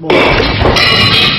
more.